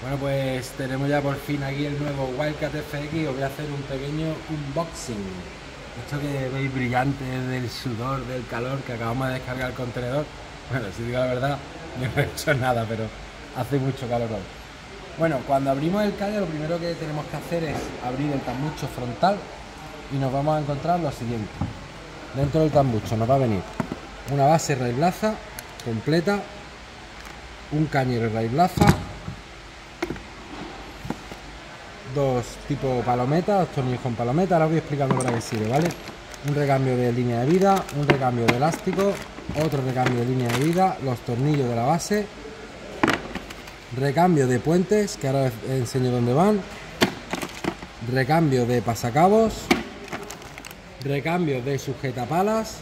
Bueno, pues tenemos ya por fin aquí el nuevo Wildcat FX. Os voy a hacer un pequeño unboxing. Esto que veis brillante del sudor, del calor que acabamos de descargar el contenedor. Bueno, si digo la verdad, no he hecho nada, pero hace mucho calor hoy. Bueno, cuando abrimos el calle lo primero que tenemos que hacer es abrir el tambucho frontal y nos vamos a encontrar lo siguiente. Dentro del tambucho nos va a venir una base raíz completa, un cañero raíz tipos palometas, dos tornillos con palometa, ahora os voy explicando para qué sirve, ¿vale? Un recambio de línea de vida, un recambio de elástico, otro recambio de línea de vida, los tornillos de la base, recambio de puentes, que ahora os enseño dónde van, recambio de pasacabos, recambio de sujetapalas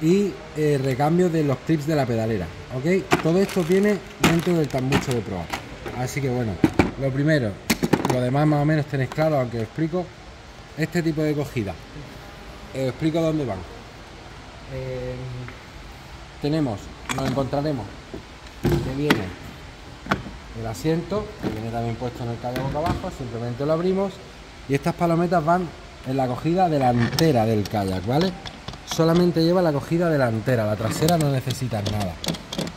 y eh, recambio de los clips de la pedalera, ¿ok? Todo esto viene dentro del tambucho de proa. Así que bueno, lo primero, lo demás más o menos tenéis claro, aunque os explico. Este tipo de cogida. Os explico dónde van. Eh, tenemos, nos encontraremos que viene el asiento, que viene también puesto en el calle boca abajo, simplemente lo abrimos y estas palometas van en la cogida delantera del kayak, ¿vale? Solamente lleva la cogida delantera, la trasera no necesita nada.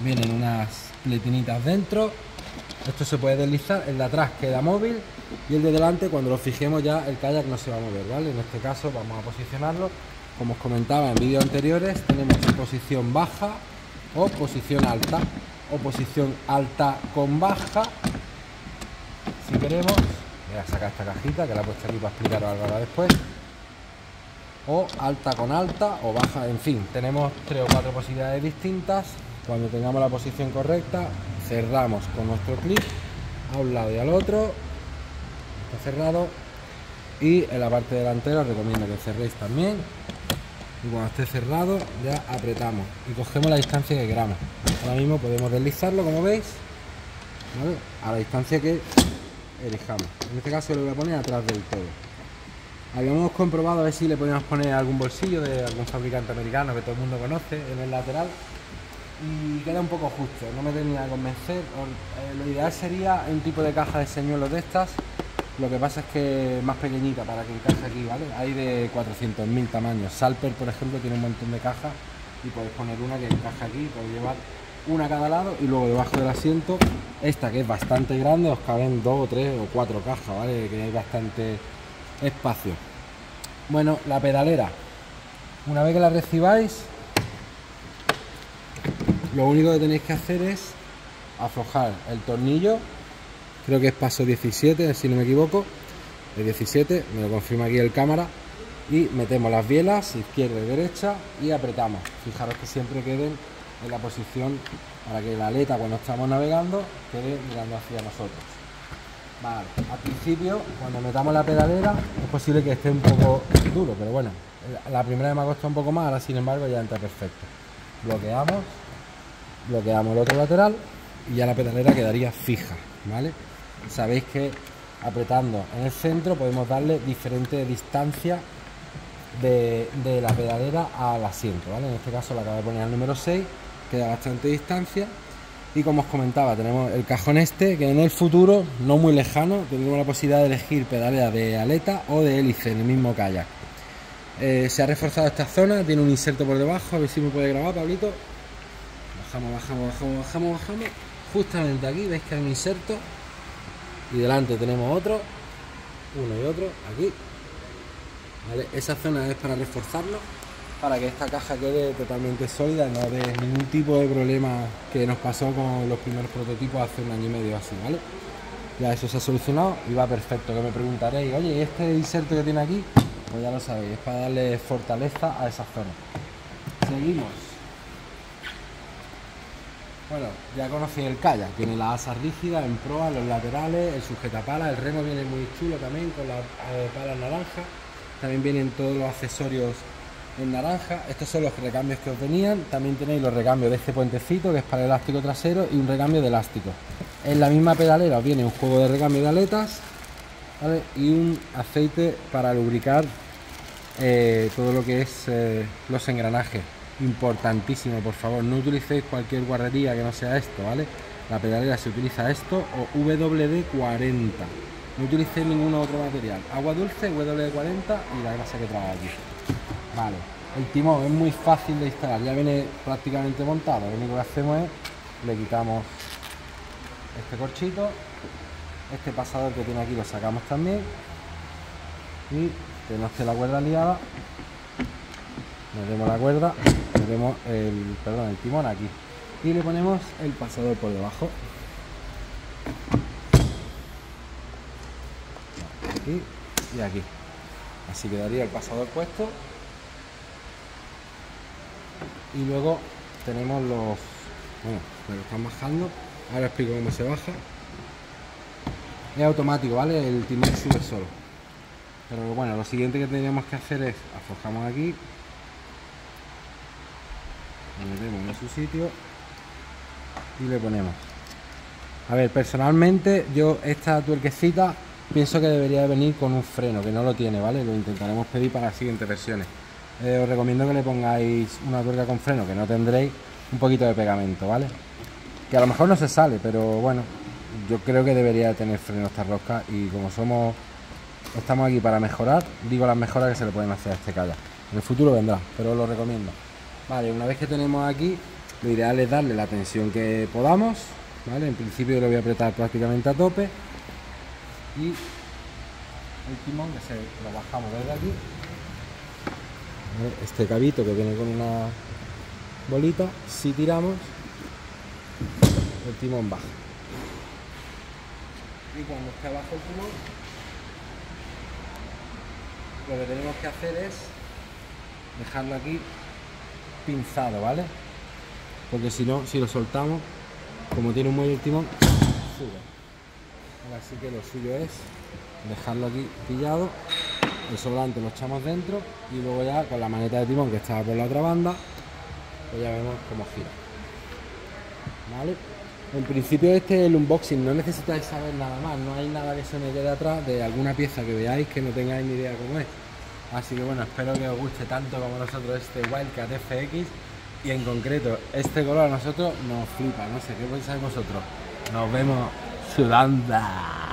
Vienen unas pletinitas dentro, esto se puede deslizar, el de atrás queda móvil y el de delante cuando lo fijemos ya el kayak no se va a mover, ¿vale? En este caso vamos a posicionarlo, como os comentaba en vídeos anteriores, tenemos posición baja o posición alta o posición alta con baja. Si queremos voy a sacar esta cajita que la he puesto aquí para explicaros algo ahora después. O alta con alta o baja, en fin, tenemos tres o cuatro posibilidades distintas. Cuando tengamos la posición correcta cerramos con nuestro clip a un lado y al otro. Está cerrado. Y en la parte delantera recomiendo que cerréis también. Y cuando esté cerrado ya apretamos y cogemos la distancia que queramos. Ahora mismo podemos deslizarlo como veis a la distancia que elijamos. En este caso lo voy a poner atrás del todo. Habíamos comprobado a ver si le podíamos poner algún bolsillo de algún fabricante americano que todo el mundo conoce en el lateral y queda un poco justo, no me tenía que convencer. Eh, lo ideal sería un tipo de caja de señuelos de estas, lo que pasa es que más pequeñita para que encaje aquí, ¿vale? Hay de 400.000 tamaños. Salper, por ejemplo, tiene un montón de cajas y podéis poner una que encaja aquí, podéis llevar una a cada lado y luego debajo del asiento, esta que es bastante grande, os caben dos o tres o cuatro cajas, ¿vale? Que hay bastante espacio. Bueno, la pedalera. Una vez que la recibáis, lo único que tenéis que hacer es aflojar el tornillo, creo que es paso 17, si no me equivoco, el 17, me lo confirma aquí el cámara, y metemos las bielas izquierda y derecha y apretamos. Fijaros que siempre queden en la posición para que la aleta cuando estamos navegando quede mirando hacia nosotros. Vale, al principio cuando metamos la pedalera es posible que esté un poco duro, pero bueno, la primera vez me ha costado un poco más, ahora sin embargo ya entra perfecto. Bloqueamos bloqueamos el otro lateral y ya la pedalera quedaría fija, ¿vale? Sabéis que apretando en el centro podemos darle diferente distancia de, la pedalera al asiento, ¿vale? En este caso la acabo de poner al número 6, queda bastante distancia y como os comentaba, tenemos el cajón este que en el futuro, no muy lejano, tendremos la posibilidad de elegir pedalera de aleta o de hélice en el mismo kayak. Eh, se ha reforzado esta zona, tiene un inserto por debajo, a ver si me puede grabar, Pablito. Bajamos, bajamos, bajamos, bajamos, bajamos. Justamente aquí veis que hay un inserto. Y delante tenemos otro. Uno y otro. Aquí. Esa zona es para reforzarlo. Para que esta caja quede totalmente sólida. No de ningún tipo de problema que nos pasó con los primeros prototipos hace un año y medio así, ¿vale? Ya eso se ha solucionado y va perfecto. Que me preguntaréis, oye, ¿este inserto que tiene aquí? Pues ya lo sabéis, es para darle fortaleza a esa zona. Seguimos. Bueno, ya conocí el kayak, tiene la asa rígida en proa, los laterales, el sujetapala, el remo viene muy chulo también con las palas naranja, también vienen todos los accesorios en naranja, estos son los recambios que os venían, también tenéis los recambios de este puentecito que es para el elástico trasero y un recambio de elástico. En la misma pedalera os viene un juego de recambio de aletas y un aceite para lubricar eh, todo lo que es eh, los engranajes importantísimo, por favor, no utilicéis cualquier guarrería que no sea esto, ¿vale? la pedalera se utiliza esto o WD-40. No utilicé ningún otro material. Agua dulce, WD-40 y la grasa que trae aquí. Vale, el timón es muy fácil de instalar, ya viene prácticamente montado. Lo único que hacemos es le quitamos este corchito, este pasador que tiene aquí lo sacamos también y que no esté la cuerda liada, metemos la cuerda, el, perdón, el timón aquí y le ponemos el pasador por debajo. Aquí y aquí. Así quedaría el pasador puesto. Y luego tenemos los... Bueno, lo están bajando. Ahora explico cómo se baja. Es automático, ¿vale? El timón sube solo. Pero bueno, lo siguiente que tendríamos que hacer es aflojamos aquí. Lo metemos en su sitio y le ponemos. A ver, personalmente yo esta tuerquecita pienso que debería de venir con un freno, que no lo tiene, ¿vale? Lo intentaremos pedir para las siguientes versiones. Eh, os recomiendo que le pongáis una tuerca con freno, que no tendréis un poquito de pegamento, ¿vale? Que a lo mejor no se sale, pero bueno, yo creo que debería de tener freno esta rosca y como somos, estamos aquí para mejorar, digo las mejoras que se le pueden hacer a este kayak. En el futuro vendrá, pero os lo recomiendo. Vale, una vez que tenemos aquí lo ideal es darle la tensión que podamos, ¿vale? En principio lo voy a apretar prácticamente a tope y el timón que se lo bajamos desde aquí. Este cabito que viene con una bolita, si tiramos, el timón baja. Y cuando esté abajo el timón, lo que tenemos que hacer es dejarlo aquí pinzado, ¿vale? porque si no, si lo soltamos, como tiene un muelle el timón, sube. Así que lo suyo es dejarlo aquí pillado, el sobrante lo echamos dentro y luego ya con la maneta de timón que estaba por la otra banda, pues ya vemos cómo gira. ¿Vale? En principio este es el unboxing, no necesitáis saber nada más, no hay nada que se me quede atrás de alguna pieza que veáis que no tengáis ni idea cómo es. Así que bueno, espero que os guste tanto como nosotros este Wildcat FX y en concreto este color a nosotros nos flipa, no sé, ¿qué pensáis vosotros? Nos vemos sudando.